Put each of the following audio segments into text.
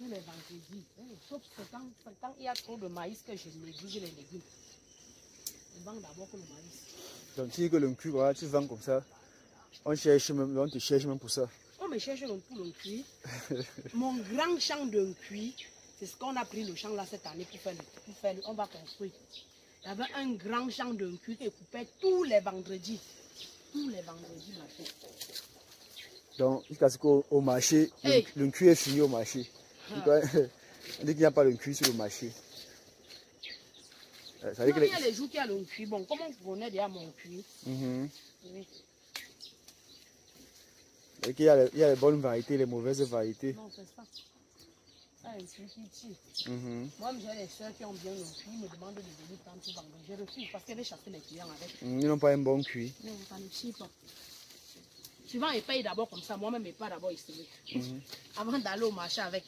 tous les vendredis. hein, Sauf quand, quand il y a trop de maïs que je néglige les légumes. Je vends d'abord que le maïs. Donc, tu dis que le voilà, tu vends comme ça. On cherche même, on te cherche même pour ça. On me cherche le pour le cuit. Mon grand champ d'un cuit, c'est ce qu'on a pris le champ là cette année pour faire pour faire on va construire. Il y avait un grand champ d'un cuit qui coupait tous les vendredis. Tous les vendredis. Donc, jusqu'à ce qu'au au marché, le- Hey. le, cuit est fini au marché. On dit qu'il n'y a pas de cuit sur le marché. Euh, Ça veut dire Non, que il y a les jours qui a le cuit. Bon, comment vous connaissez déjà mon cuit les- Mhm. Oui. Dire qu'il y, a les- il y a les bonnes variétés, les mauvaises variétés. Non, c'est ça. Qui. Mhm. Moi, j'ai des soeurs qui ont bien le cuit, ils me demandent de venir prendre tout vendredi. Je refuse parce qu'elle veut chasser les clients avec. Mm, Ils n'ont pas un bon cuit. Non, ça ne tire pas. Souvent, ils payent d'abord comme ça. Moi-même, je paye d'abord ici. Mhm. Avant d'aller au marché avec.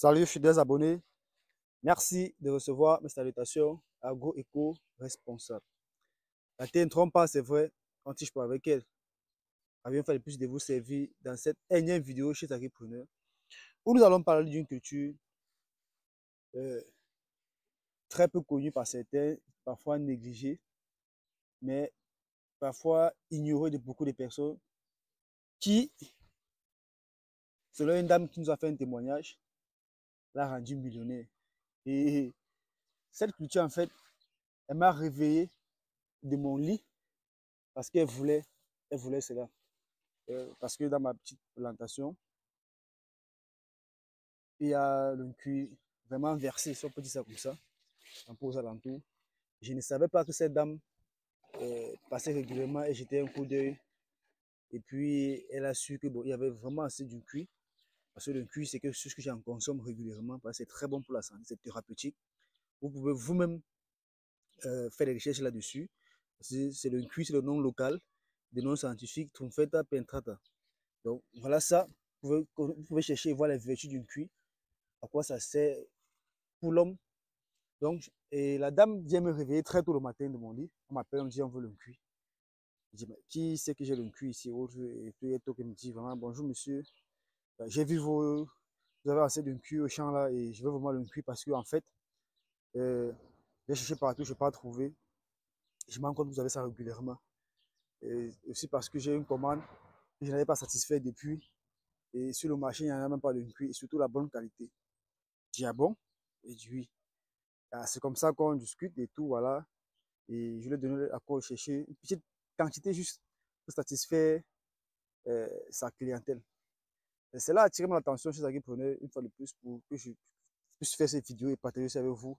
Salut fidèles abonnés. Merci de recevoir mes salutations Agro Eco responsable. La terre ne trompe pas, c'est vrai, on tige pas avec elle. Vient faire le plus de vous servir dans cette énième vidéo chez Agripreneur où nous allons parler d'une culture euh, très peu connue par certains, parfois négligée, mais parfois ignorée de beaucoup de personnes qui, selon une dame qui nous a fait un témoignage, l'a rendu millionnaire. Et cette culture, en fait, elle m'a réveillé de mon lit parce qu'elle voulait, elle voulait cela. Euh, parce que dans ma petite plantation, il y a le cuir vraiment versé, si on peut dire ça comme ça, un peu aux alentours. Je ne savais pas que cette dame euh, passait régulièrement et jetait un coup d'œil. Et puis, elle a su que bon, y avait vraiment assez du cuir. Parce que le cuir, c'est quelque que j'en consomme régulièrement c'est très bon pour la santé, c'est thérapeutique. Vous pouvez vous-même euh, faire des recherches là-dessus. C'est le cuir, c'est le nom local, le nom scientifique, Trumfeta pentrata. Donc voilà ça. Vous pouvez, chercher et voir les vertus d'une cuir, à quoi ça sert pour l'homme. Donc, et la dame vient me réveiller très tôt le matin de mon lit. On m'appelle, on me dit on veut le cuir. Je dis, mais qui sait que j'ai le cuir ici? Autre Et puis, qui me dit vraiment bonjour monsieur. Euh, J'ai vu vos. Vous avez assez d'un cuir au champ là et je veux vraiment le cuir parce que en fait, euh, j'ai cherché partout, je n'ai pas trouvé. Je me rends compte que vous avez ça régulièrement. Et aussi parce que j'ai une commande que je n'avais pas satisfait depuis. Et sur le marché, il n'y en a même pas de cuir et surtout la bonne qualité. Dis ah bon? Et dis oui. Ah, C'est comme ça qu'on discute et tout, voilà. Et je lui ai donné à quoi chercher une petite quantité juste pour satisfaire euh, sa clientèle. Et cela a attiré mon attention chez Agripreneur une fois de plus pour que je puisse faire cette vidéo et partager avec vous,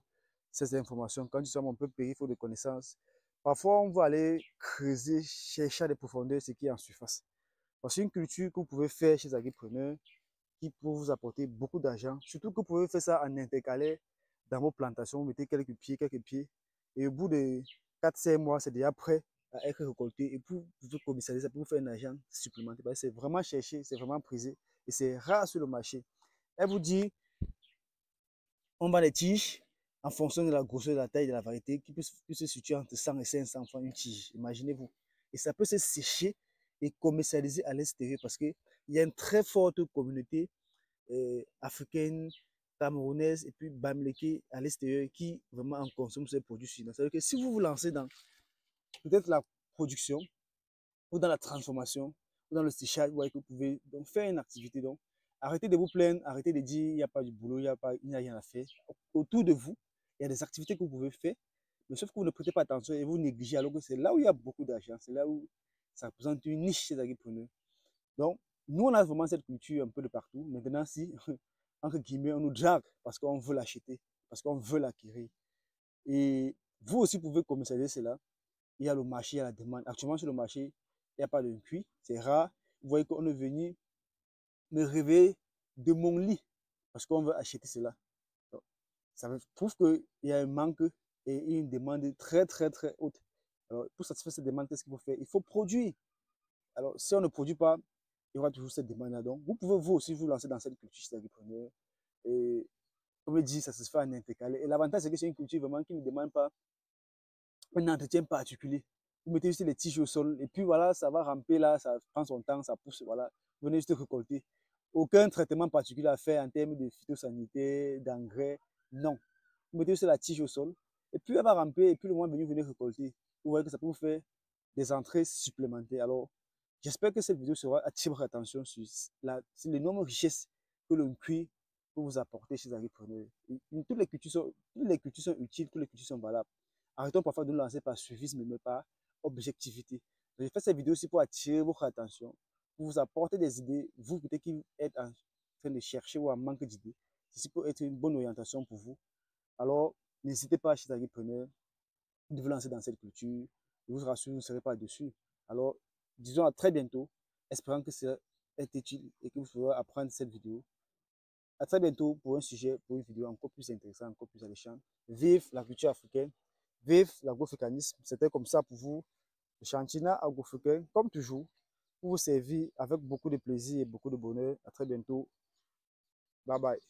ces informations. Quand nous sommes un peu périphérie de connaissances, parfois on va aller creuser, chercher à des profondeurs ce qui est en surface. Parce une culture que vous pouvez faire chez Agripreneur qui peut vous apporter beaucoup d'argent, surtout que vous pouvez faire ça en intercalaire dans vos plantations, vous mettez quelques pieds, quelques pieds, et au bout de 4-5 mois, c'est déjà prêt à être récolté et puis vous commercialiser ça pour vous faire un argent supplémentaire. C'est vraiment cherché, c'est vraiment prisé et c'est rare sur le marché. Elle vous dit, on vend les tiges en fonction de la grosseur, de la taille, de la variété, qui peut, se- situer entre 100 et 500 francs une tige. Imaginez-vous. Et ça peut se sécher et commercialiser à l'extérieur parce qu'il y a une très forte communauté euh, africaine, camerounaise et puis bamileke à l'extérieur qui vraiment en consomment ces produits. C'est-à-dire que si vous vous lancez dans peut-être la production ou dans la transformation dans le séchage, vous pouvez donc faire une activité. Donc, arrêtez de vous plaindre, arrêtez de dire il n'y a pas de boulot, il n'y a, a rien à faire. Autour de vous, il y a des activités que vous pouvez faire, mais sauf que vous ne prêtez pas attention et vous négligez, alors que c'est là où il y a beaucoup d'argent, c'est là où ça représente une niche chez les agripreneurs. Donc, nous, on a vraiment cette culture un peu de partout. Maintenant, si, entre guillemets, on nous drague parce qu'on veut l'acheter, parce qu'on veut l'acquérir. Et vous aussi pouvez commercialiser cela. Il y a le marché, il y a la demande. Actuellement, sur le marché, il n'y a pas de cuit, c'est rare. Vous voyez qu'on est venu me réveiller de mon lit parce qu'on veut acheter cela. ça prouve qu'il y a un manque et une demande très, très, très haute. Alors, pour satisfaire cette demande, qu'est-ce qu'il faut faire? Il faut produire. Alors, si on ne produit pas, il y aura toujours cette demande-là. Donc, vous pouvez vous aussi vous lancer dans cette culture l'entrepreneur. Et comme je dis, ça se fait en intercalé. Et l'avantage, c'est que c'est une culture vraiment qui ne demande pas un entretien particulier. Vous mettez juste les tiges au sol et puis voilà, ça va ramper là, ça prend son temps, ça pousse, voilà. Vous venez juste récolter. Aucun traitement particulier à faire en termes de phytosanité, d'engrais, non. Vous mettez juste la tige au sol et puis elle va ramper et puis le moment venu, vous venez récolter. Vous voyez que ça peut vous faire des entrées supplémentaires. Alors, j'espère que cette vidéo sera attirer votre attention sur, l'énorme richesse que le cuir peut vous apporter chez les agriculteurs. Toutes les cultures sont, toutes les cultures sont utiles, toutes les cultures sont valables. Arrêtons parfois de nous lancer par suivisme, mais pas objectivité. J'ai fait cette vidéo aussi pour attirer votre attention, pour vous apporter des idées, vous peut-être qui êtes en train de chercher ou en manque d'idées. Ceci peut être une bonne orientation pour vous. Alors, n'hésitez pas, chez agriculteurs, de vous lancer dans cette culture. Je vous rassure, vous ne serez pas dessus. Alors, disons à très bientôt, espérant que ça est utile et que vous pourrez apprendre cette vidéo. À très bientôt pour un sujet, pour une vidéo encore plus intéressante, encore plus alléchante. Vive la culture africaine, vive l'agrofucanisme. C'était comme ça pour vous. Le Chantina agrofucain, comme toujours, pour vous servir avec beaucoup de plaisir et beaucoup de bonheur. À très bientôt. Bye bye.